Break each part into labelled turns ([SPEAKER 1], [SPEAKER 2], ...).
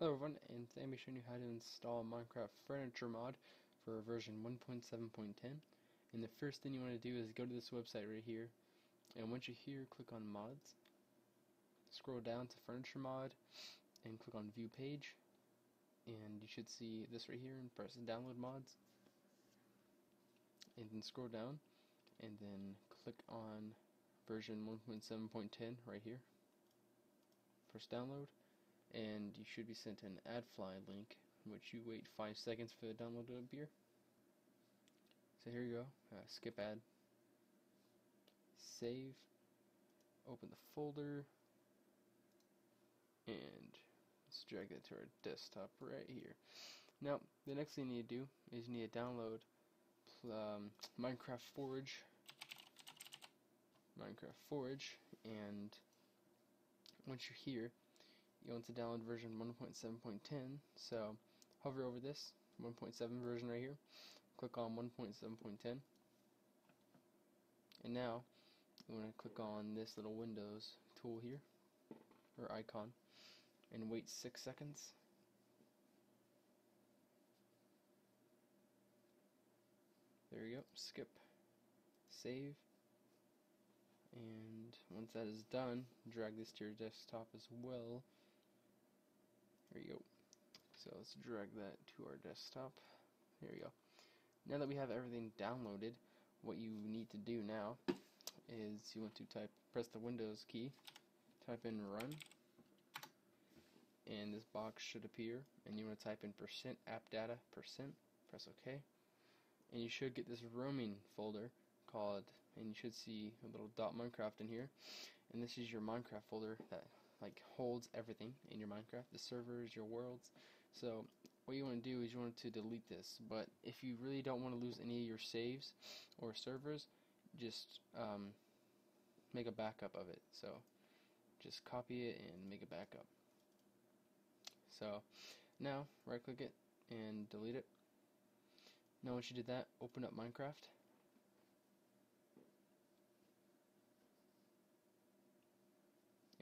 [SPEAKER 1] Hello everyone, and today I'm be showing you how to install Minecraft Furniture Mod for version 1.7.10. And the first thing you want to do is go to this website right here, and once you're here, click on Mods, scroll down to Furniture Mod, and click on View Page, and you should see this right here, and press Download Mods, and then scroll down, and then click on version 1.7.10 right here, press Download, and you should be sent an AdFly link, which you wait 5 seconds for the download to appear. So here you go, uh, skip ad, save, open the folder, and let's drag that to our desktop right here. Now, the next thing you need to do is you need to download um, Minecraft Forge, Minecraft Forge, and once you're here, you want to download version 1.7.10 so hover over this 1.7 version right here. Click on 1.7.10 and now you want to click on this little Windows tool here or icon and wait 6 seconds. There you go. Skip. Save. And once that is done drag this to your desktop as well there you go. So let's drag that to our desktop. There you go. Now that we have everything downloaded, what you need to do now is you want to type, press the Windows key, type in run, and this box should appear, and you want to type in percent app data percent, press OK, and you should get this roaming folder called, and you should see a little dot Minecraft in here, and this is your Minecraft folder that like holds everything in your Minecraft, the servers, your worlds. So what you want to do is you want to delete this. But if you really don't want to lose any of your saves or servers, just um, make a backup of it. So just copy it and make a backup. So now right click it and delete it. Now once you did that, open up Minecraft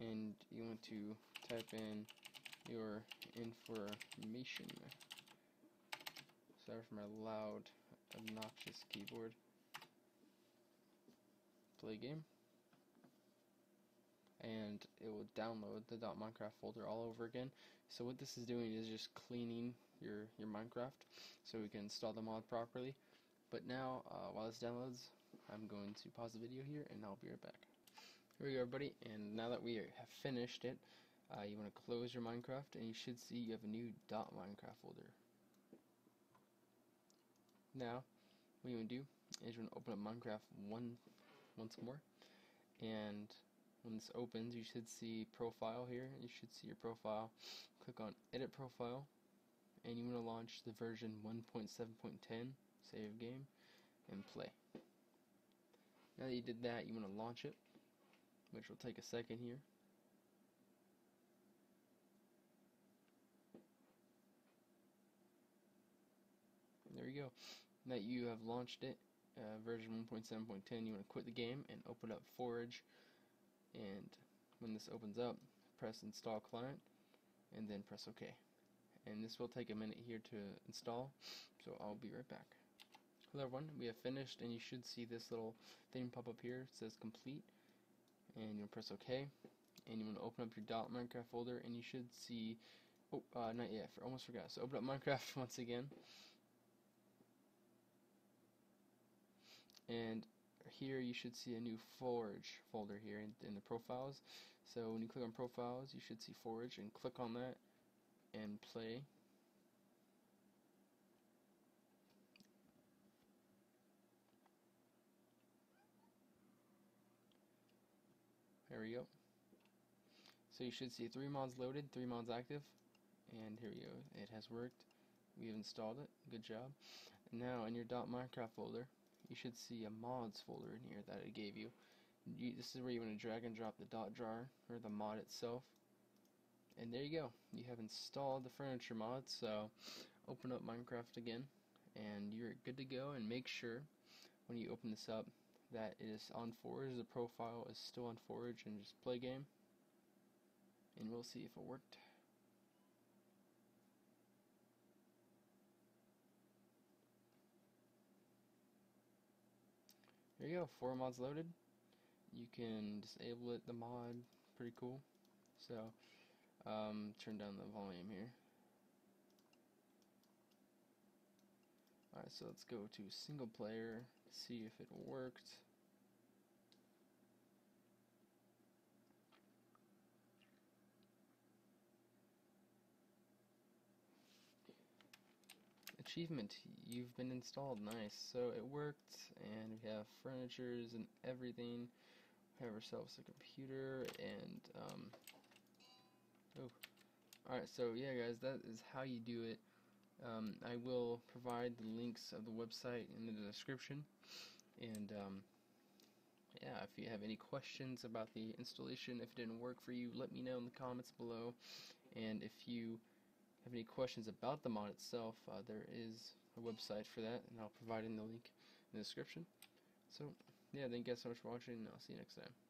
[SPEAKER 1] and you want to type in your information. Sorry for my loud, obnoxious keyboard. Play game. And it will download the .minecraft folder all over again. So what this is doing is just cleaning your, your Minecraft so we can install the mod properly. But now, uh, while this downloads, I'm going to pause the video here and I'll be right back. Here we go everybody, and now that we have finished it, uh, you want to close your Minecraft, and you should see you have a new .minecraft folder. Now, what you want to do is you want to open up Minecraft one once more, and when this opens, you should see profile here. You should see your profile. Click on Edit Profile, and you want to launch the version 1.7.10, save game, and play. Now that you did that, you want to launch it which will take a second here. There you go. Now that you have launched it, uh, version 1.7.10, you want to quit the game and open up Forge. And when this opens up, press Install Client, and then press OK. And this will take a minute here to install, so I'll be right back. Hello everyone, we have finished, and you should see this little thing pop up here. It says complete and you'll press OK and you want to open up your Minecraft folder and you should see oh uh, not yet I almost forgot. So open up Minecraft once again. And here you should see a new forge folder here in, in the profiles. So when you click on profiles you should see forge and click on that and play There we go. So you should see three mods loaded, three mods active, and here we go. It has worked. We've installed it. Good job. Now in your .minecraft folder, you should see a mods folder in here that it gave you. you. This is where you want to drag and drop the dot jar or the mod itself. And there you go. You have installed the furniture mod. So open up Minecraft again, and you're good to go. And make sure when you open this up that is on Forge, the profile is still on Forge, and just play game. And we'll see if it worked. Here you go, four mods loaded. You can disable it, the mod, pretty cool. So, um, turn down the volume here. Alright, so let's go to single player see if it worked. Achievement, you've been installed, nice. So it worked, and we have furnitures and everything. We have ourselves a computer, and, um, oh. Alright, so yeah guys, that is how you do it. Um, I will provide the links of the website in the description. And um, yeah, if you have any questions about the installation, if it didn't work for you, let me know in the comments below. And if you have any questions about the mod itself, uh, there is a website for that, and I'll provide in the link in the description. So, yeah, thank you guys so much for watching, and I'll see you next time.